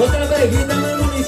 Outra bebida, mano, me